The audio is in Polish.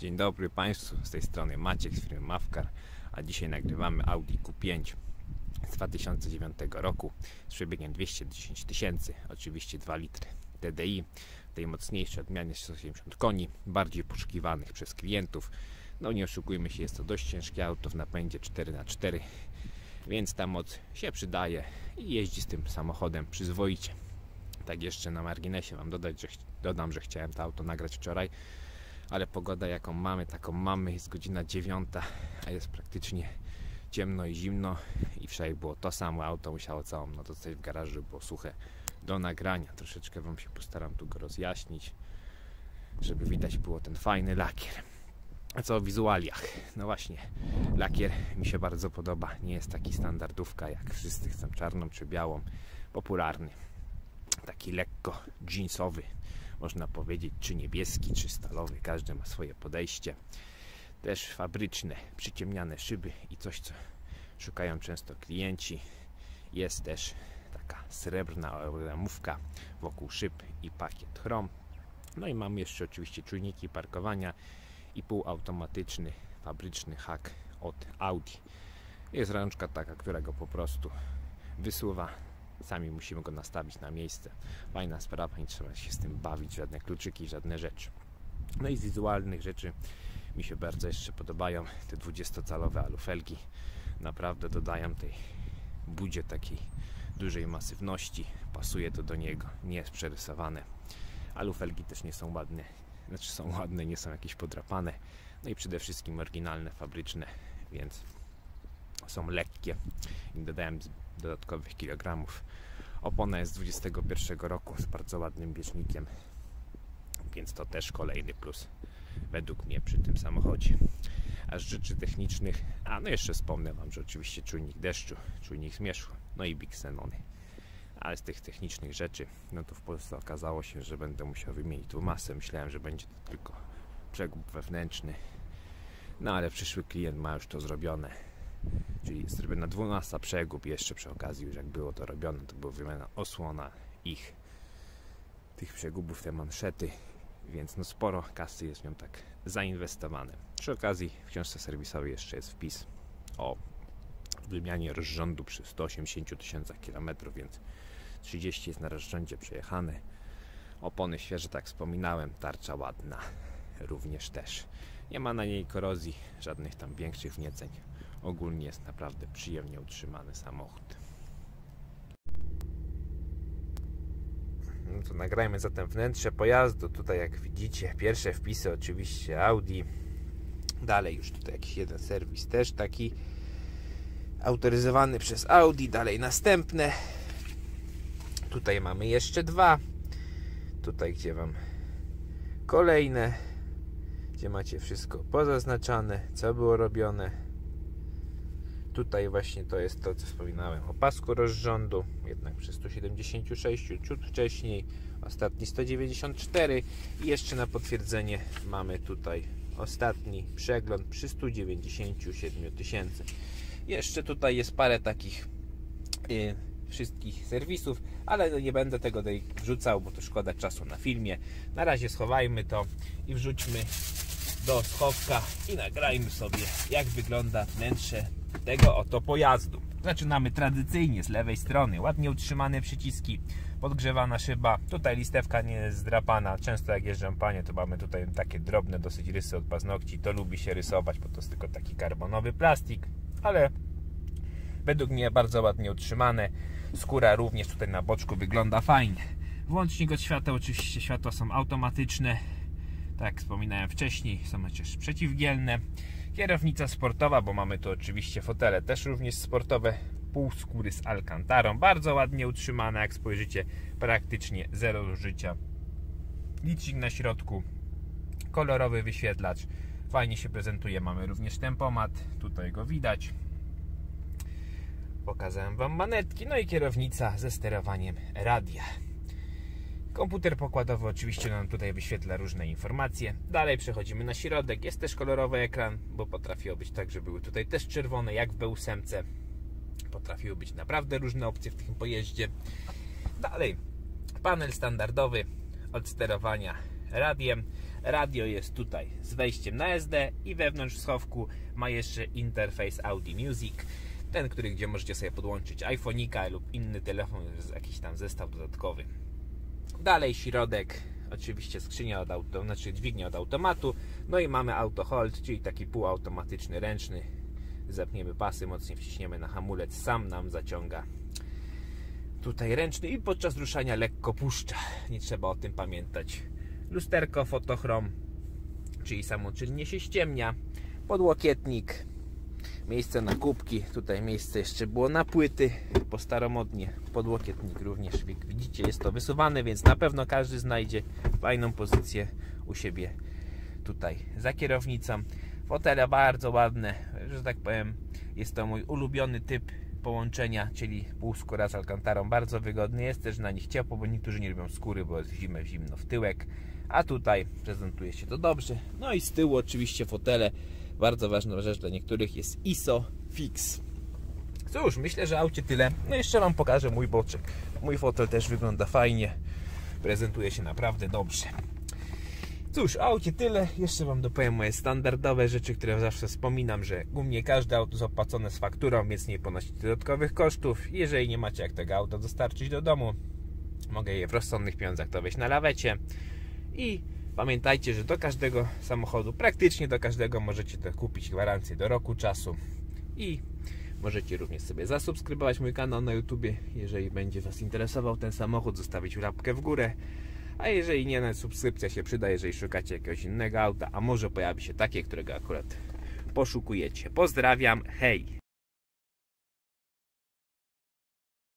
Dzień dobry Państwu, z tej strony Maciek z firmy Mawkar, a dzisiaj nagrywamy Audi Q5 z 2009 roku z przebiegiem 210 tysięcy, oczywiście 2 litry TDI, tej mocniejszej odmianie 180 koni, bardziej poszukiwanych przez klientów. No nie oszukujmy się, jest to dość ciężkie auto w napędzie 4x4, więc ta moc się przydaje i jeździ z tym samochodem przyzwoicie. Tak jeszcze na marginesie Wam dodać, że dodam, że chciałem to auto nagrać wczoraj, ale pogoda jaką mamy, taką mamy, jest godzina dziewiąta, a jest praktycznie ciemno i zimno i wczoraj było to samo, auto musiało całą noc zostać w garażu, było suche do nagrania. Troszeczkę Wam się postaram tu go rozjaśnić, żeby widać było ten fajny lakier. A co o wizualiach? No właśnie, lakier mi się bardzo podoba. Nie jest taki standardówka, jak wszyscy chcą czarną czy białą. Popularny. Taki lekko jeansowy, można powiedzieć, czy niebieski, czy stalowy. Każdy ma swoje podejście. Też fabryczne, przyciemniane szyby i coś, co szukają często klienci. Jest też taka srebrna ramówka wokół szyb i pakiet chrom. No i mamy jeszcze oczywiście czujniki parkowania i półautomatyczny fabryczny hak od Audi. Jest rączka taka, która go po prostu wysuwa. Sami musimy go nastawić na miejsce. Fajna sprawa, nie trzeba się z tym bawić, żadne kluczyki, żadne rzeczy. No i z wizualnych rzeczy mi się bardzo jeszcze podobają te 20-calowe alufelgi. Naprawdę dodają tej budzie takiej dużej masywności. Pasuje to do niego, nie jest przerysowane. Alufelgi też nie są ładne, znaczy są ładne, nie są jakieś podrapane. No i przede wszystkim oryginalne, fabryczne, więc są lekkie i dodałem dodatkowych kilogramów. Opona jest z 21 roku z bardzo ładnym bieżnikiem, więc to też kolejny plus według mnie przy tym samochodzie. A z rzeczy technicznych, a no jeszcze wspomnę Wam, że oczywiście czujnik deszczu, czujnik zmierzchu, no i Big Xenony. Ale z tych technicznych rzeczy, no to w Polsce okazało się, że będę musiał wymienić tu masę. Myślałem, że będzie to tylko przegub wewnętrzny. No ale przyszły klient ma już to zrobione. Czyli jest zrobiona 12 przegub. Jeszcze przy okazji, już jak było to robione, to była wymiana osłona ich tych przegubów, te manszety. Więc no sporo kasy jest w nią tak zainwestowane. Przy okazji w książce serwisowej jeszcze jest wpis o wymianie rozrządu przy 180 tysiącach kilometrów, więc 30 jest na rozrządzie przejechane. Opony świeże, tak wspominałem, tarcza ładna również też. Nie ma na niej korozji, żadnych tam większych wnieceń. Ogólnie jest naprawdę przyjemnie utrzymany samochód. No to nagrajmy zatem wnętrze pojazdu. Tutaj jak widzicie, pierwsze wpisy oczywiście Audi. Dalej już tutaj jakiś jeden serwis też taki autoryzowany przez Audi. Dalej następne. Tutaj mamy jeszcze dwa. Tutaj gdzie Wam kolejne. Gdzie macie wszystko pozaznaczane, co było robione. Tutaj właśnie to jest to, co wspominałem o pasku rozrządu, jednak przy 176 ciut wcześniej, ostatni 194 i jeszcze na potwierdzenie mamy tutaj ostatni przegląd przy 197 tysięcy. Jeszcze tutaj jest parę takich yy, wszystkich serwisów, ale no nie będę tego wrzucał, bo to szkoda czasu na filmie. Na razie schowajmy to i wrzućmy do schowka i nagrajmy sobie jak wygląda wnętrze tego oto pojazdu. Zaczynamy tradycyjnie z lewej strony. Ładnie utrzymane przyciski, podgrzewana szyba. Tutaj listewka nie jest zdrapana. Często jak jeżdżą panie, to mamy tutaj takie drobne dosyć rysy od paznokci. To lubi się rysować, bo to jest tylko taki karbonowy plastik, ale według mnie bardzo ładnie utrzymane. Skóra również tutaj na boczku wygląda fajnie. Włącznik od światła, oczywiście światła są automatyczne. Tak jak wspominałem wcześniej, są chociaż przeciwgielne. Kierownica sportowa, bo mamy tu oczywiście fotele też również sportowe. Pół skóry z alkantarą, bardzo ładnie utrzymane, jak spojrzycie, praktycznie zero życia. Licznik na środku, kolorowy wyświetlacz, fajnie się prezentuje. Mamy również tempomat, tutaj go widać. Pokazałem Wam manetki, no i kierownica ze sterowaniem radia. Komputer pokładowy oczywiście nam tutaj wyświetla różne informacje. Dalej przechodzimy na środek. Jest też kolorowy ekran, bo potrafiło być tak, że były tutaj też czerwone, jak w B8. Potrafiły być naprawdę różne opcje w tym pojeździe. Dalej panel standardowy od sterowania radiem. Radio jest tutaj z wejściem na SD i wewnątrz schowku ma jeszcze interfejs Audi Music. Ten, który gdzie możecie sobie podłączyć iPhone'ika lub inny telefon, jakiś tam zestaw dodatkowy. Dalej środek, oczywiście skrzynia od auto, znaczy dźwignia od automatu. No i mamy auto hold, czyli taki półautomatyczny, ręczny. Zapniemy pasy, mocniej wciśniemy na hamulec, sam nam zaciąga tutaj ręczny i podczas ruszania lekko puszcza. Nie trzeba o tym pamiętać. Lusterko fotochrom, czyli samoczynnie się ściemnia. Podłokietnik, miejsce na kubki, tutaj miejsce jeszcze było na płyty, po staromodnie. Podłokietnik również, jak widzicie, jest to wysuwane, więc na pewno każdy znajdzie fajną pozycję u siebie tutaj za kierownicą. Fotele bardzo ładne, że tak powiem, jest to mój ulubiony typ połączenia, czyli półskóra z alkantarą, bardzo wygodny. Jest też na nich ciepło, bo niektórzy nie lubią skóry, bo jest zimę zimno w tyłek. A tutaj prezentuje się to dobrze. No i z tyłu oczywiście fotele. Bardzo ważna rzecz dla niektórych jest ISO Fix. Cóż, myślę, że aucie tyle. No jeszcze Wam pokażę mój boczek. Mój fotel też wygląda fajnie. Prezentuje się naprawdę dobrze. Cóż, aucie tyle. Jeszcze Wam dopowiem moje standardowe rzeczy, które zawsze wspominam, że u mnie każde auto jest opłacone z fakturą, więc nie ponosicie dodatkowych kosztów. Jeżeli nie macie jak tego auta dostarczyć do domu, mogę je w rozsądnych pieniądzach to wejść na lawecie. I pamiętajcie, że do każdego samochodu, praktycznie do każdego możecie kupić gwarancję do roku czasu. I możecie również sobie zasubskrybować mój kanał na YouTube, jeżeli będzie Was interesował ten samochód, zostawić łapkę w górę. A jeżeli nie, subskrypcja się przyda, jeżeli szukacie jakiegoś innego auta, a może pojawi się takie, którego akurat poszukujecie. Pozdrawiam, hej!